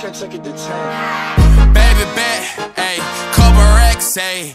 10 took it to 10. Baby bet, ayy, couple racks, ayy,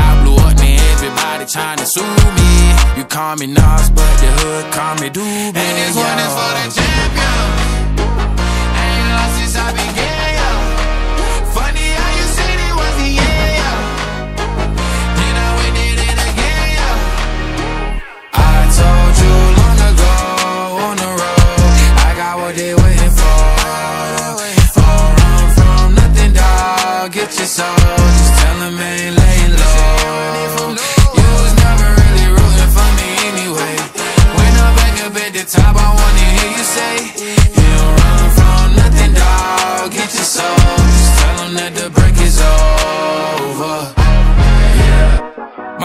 I blew up, man, everybody tryna sue me. You call me Nas, but the hood call me Doobie. And this one is for the champion.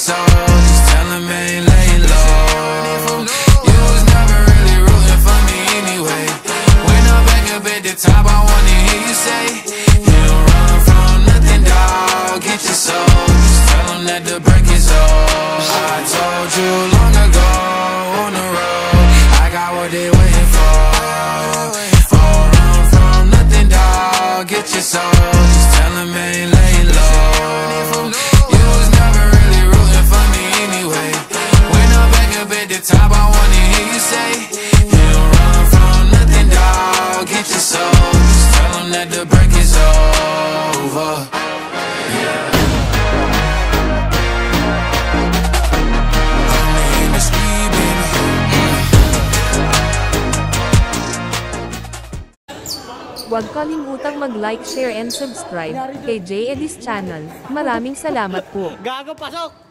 Get just tell them ain't laying low. You was never really rooting for me anyway. Back up at the top, I wanna hear you say, don't run from nothing, dog. Get your soul, just tell that the break is. I told you long ago on the road, I got what they waiting for. Don't run from nothing, dog. Get your soul, wanna hear you say, You don't run from nothing, dog. Get your soul, just tell them that the break is over. Only in the street, baby. Huwag kalimutang mag-like, share, and subscribe kay Jay Ehh Dis Channel. Maraming salamat po. Gago, pasok!